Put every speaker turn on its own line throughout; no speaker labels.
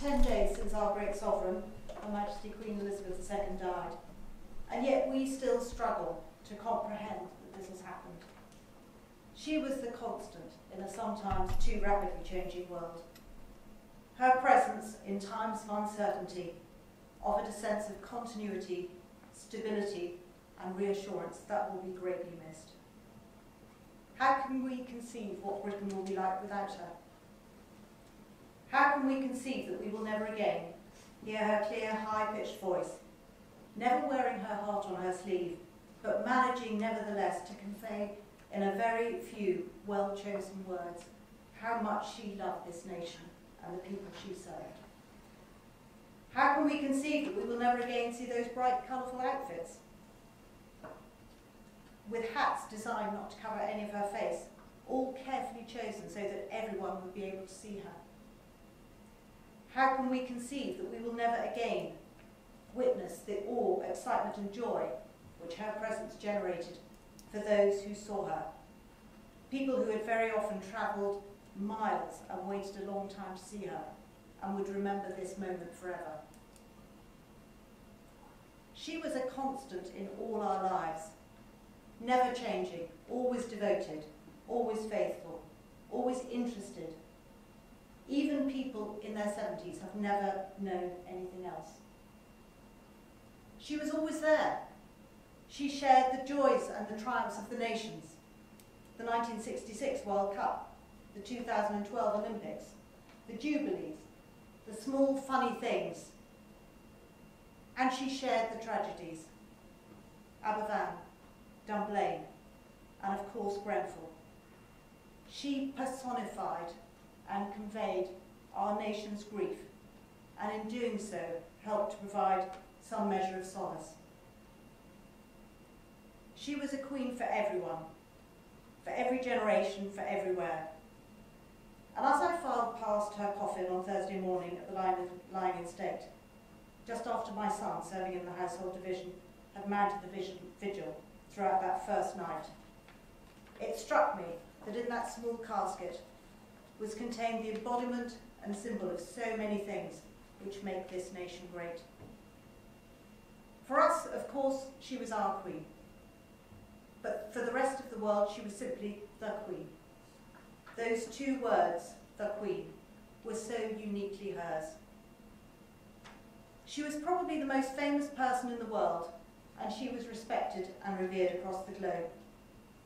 ten days since our great sovereign, Her Majesty Queen Elizabeth II, died, and yet we still struggle to comprehend that this has happened. She was the constant in a sometimes too rapidly changing world. Her presence in times of uncertainty offered a sense of continuity, stability, and reassurance that will be greatly missed. How can we conceive what Britain will be like without her? How can we conceive that we will never again hear her clear, high-pitched voice, never wearing her heart on her sleeve, but managing nevertheless to convey in a very few well-chosen words how much she loved this nation and the people she served? How can we conceive that we will never again see those bright, colourful outfits? With hats designed not to cover any of her face, all carefully chosen so that everyone would be able to see her. How can we conceive that we will never again witness the awe, excitement and joy which her presence generated for those who saw her? People who had very often travelled miles and waited a long time to see her and would remember this moment forever. She was a constant in all our lives, never changing, always devoted, always faithful, always interested. Even people in their 70s have never known anything else. She was always there. She shared the joys and the triumphs of the nations. The 1966 World Cup, the 2012 Olympics, the Jubilees, the small funny things. And she shared the tragedies. Aberfan, Dunblane, and of course Grenfell. She personified and conveyed our nation's grief, and in doing so helped to provide some measure of solace. She was a queen for everyone, for every generation, for everywhere. And as I filed past her coffin on Thursday morning at the lying in state, just after my son, serving in the household division, had mounted the vigil throughout that first night, it struck me that in that small casket was contained the embodiment and symbol of so many things which make this nation great. For us, of course, she was our queen. But for the rest of the world, she was simply the queen. Those two words, the queen, were so uniquely hers. She was probably the most famous person in the world, and she was respected and revered across the globe.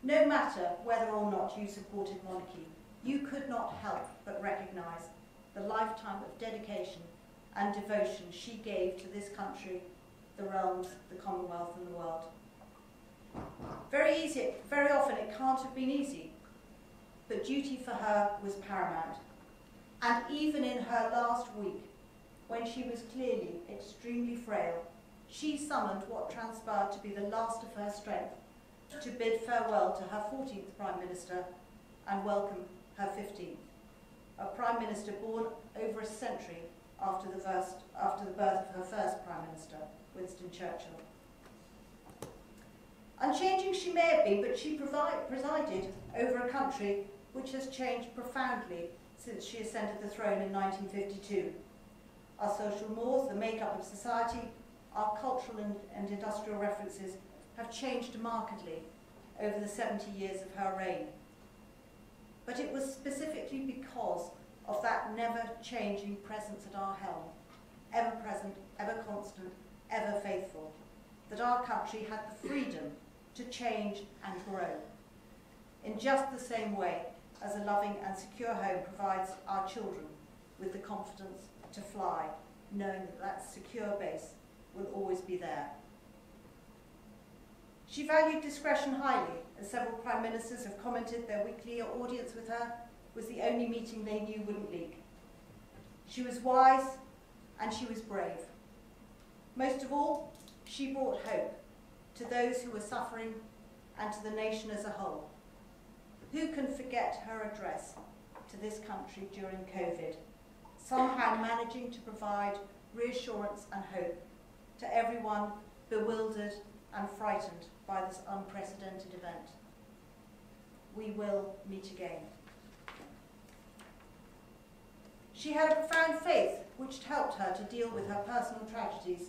No matter whether or not you supported monarchy, you could not help but recognise the lifetime of dedication and devotion she gave to this country, the realms, the Commonwealth and the world. Very easy, very often it can't have been easy, but duty for her was paramount. And even in her last week, when she was clearly extremely frail, she summoned what transpired to be the last of her strength to bid farewell to her 14th Prime Minister and welcome her 15th, a Prime Minister born over a century after the, first, after the birth of her first Prime Minister, Winston Churchill. Unchanging she may have been, but she presided over a country which has changed profoundly since she ascended the throne in 1952. Our social mores, the makeup of society, our cultural and, and industrial references have changed markedly over the 70 years of her reign but it was specifically because of that never-changing presence at our helm, ever present, ever constant, ever faithful, that our country had the freedom to change and grow. In just the same way as a loving and secure home provides our children with the confidence to fly, knowing that that secure base will always be there. She valued discretion highly, as several prime ministers have commented their weekly audience with her was the only meeting they knew wouldn't leak. She was wise and she was brave. Most of all, she brought hope to those who were suffering and to the nation as a whole. Who can forget her address to this country during COVID, somehow managing to provide reassurance and hope to everyone bewildered and frightened by this unprecedented event. We will meet again. She had a profound faith which helped her to deal with her personal tragedies,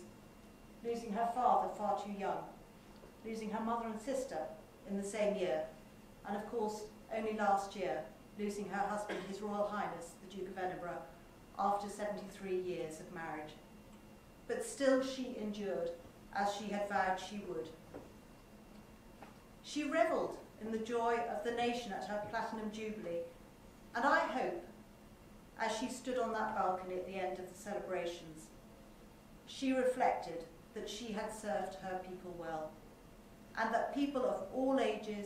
losing her father far too young, losing her mother and sister in the same year, and of course, only last year, losing her husband, His Royal Highness, the Duke of Edinburgh, after 73 years of marriage. But still she endured, as she had vowed she would. She revelled in the joy of the nation at her Platinum Jubilee, and I hope, as she stood on that balcony at the end of the celebrations, she reflected that she had served her people well, and that people of all ages,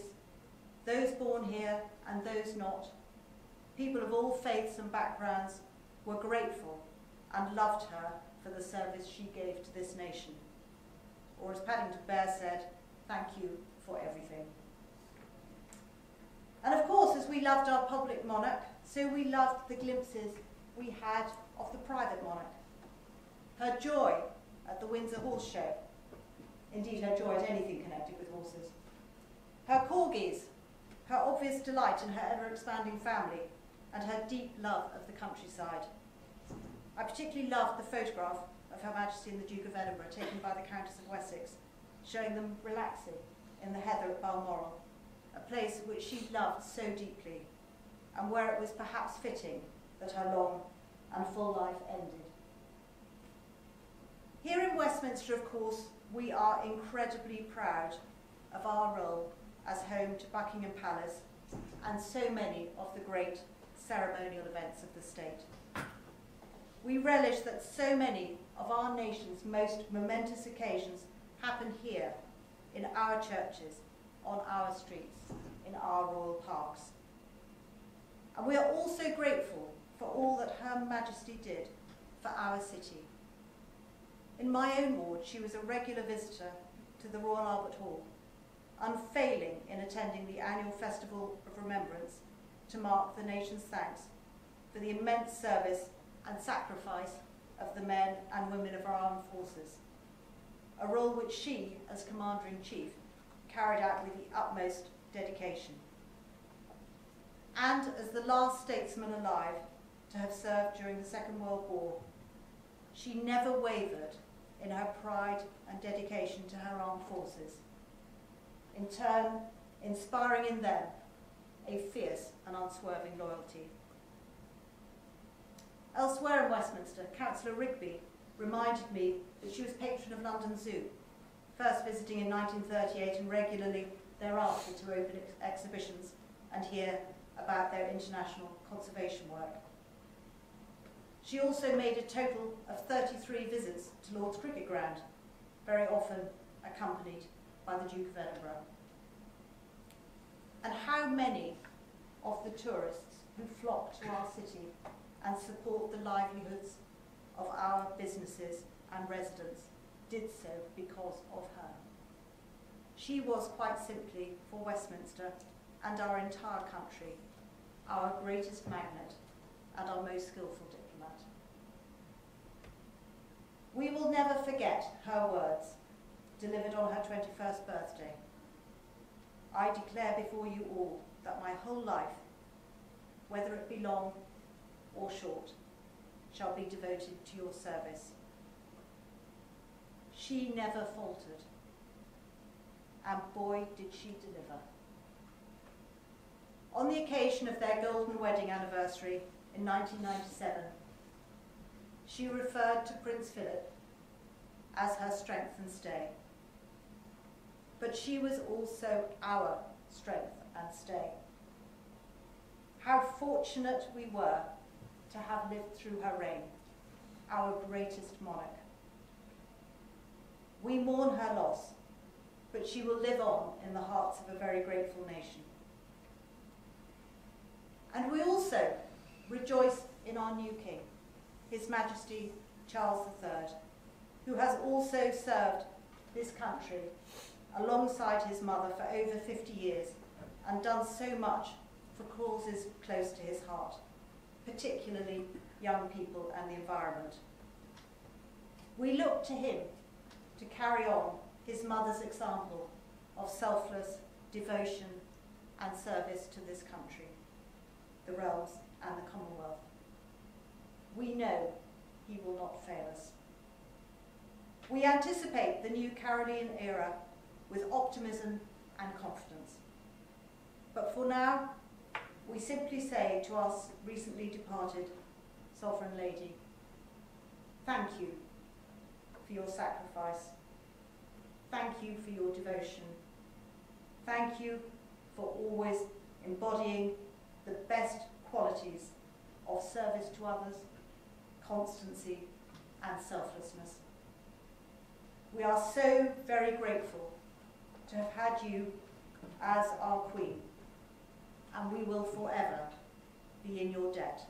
those born here and those not, people of all faiths and backgrounds, were grateful and loved her for the service she gave to this nation. Or as Paddington Bear said, thank you for everything. And of course, as we loved our public monarch, so we loved the glimpses we had of the private monarch. Her joy at the Windsor Horse Show, indeed her joy at anything connected with horses. Her corgis, her obvious delight in her ever-expanding family, and her deep love of the countryside. I particularly loved the photograph of Her Majesty and the Duke of Edinburgh taken by the Countess of Wessex, showing them relaxing in the heather at Balmoral, a place which she loved so deeply, and where it was perhaps fitting that her long and full life ended. Here in Westminster, of course, we are incredibly proud of our role as home to Buckingham Palace and so many of the great ceremonial events of the state. We relish that so many of our nation's most momentous occasions happen here, in our churches, on our streets, in our royal parks. And we are also grateful for all that Her Majesty did for our city. In my own ward, she was a regular visitor to the Royal Albert Hall, unfailing in attending the annual Festival of Remembrance to mark the nation's thanks for the immense service and sacrifice of the men and women of our armed forces, a role which she, as Commander-in-Chief, carried out with the utmost dedication. And as the last statesman alive to have served during the Second World War, she never wavered in her pride and dedication to her armed forces, in turn inspiring in them a fierce and unswerving loyalty. Elsewhere in Westminster, Councillor Rigby reminded me that she was patron of London Zoo, first visiting in 1938 and regularly thereafter to open ex exhibitions and hear about their international conservation work. She also made a total of 33 visits to Lord's Cricket Ground, very often accompanied by the Duke of Edinburgh. And how many of the tourists who flock to our city and support the livelihoods of our businesses and residents did so because of her. She was quite simply, for Westminster and our entire country, our greatest magnet and our most skillful diplomat. We will never forget her words, delivered on her 21st birthday. I declare before you all that my whole life, whether it be long or short, shall be devoted to your service. She never faltered, and boy did she deliver. On the occasion of their golden wedding anniversary in 1997, she referred to Prince Philip as her strength and stay. But she was also our strength and stay. How fortunate we were to have lived through her reign, our greatest monarch. We mourn her loss, but she will live on in the hearts of a very grateful nation. And we also rejoice in our new king, His Majesty Charles III, who has also served this country alongside his mother for over 50 years and done so much for causes close to his heart particularly young people and the environment. We look to him to carry on his mother's example of selfless devotion and service to this country, the realms and the Commonwealth. we know he will not fail us. We anticipate the new Carolean era with optimism and confidence. But for now, we simply say to our recently departed Sovereign Lady, thank you for your sacrifice. Thank you for your devotion. Thank you for always embodying the best qualities of service to others, constancy and selflessness. We are so very grateful to have had you as our Queen, and we will forever be in your debt.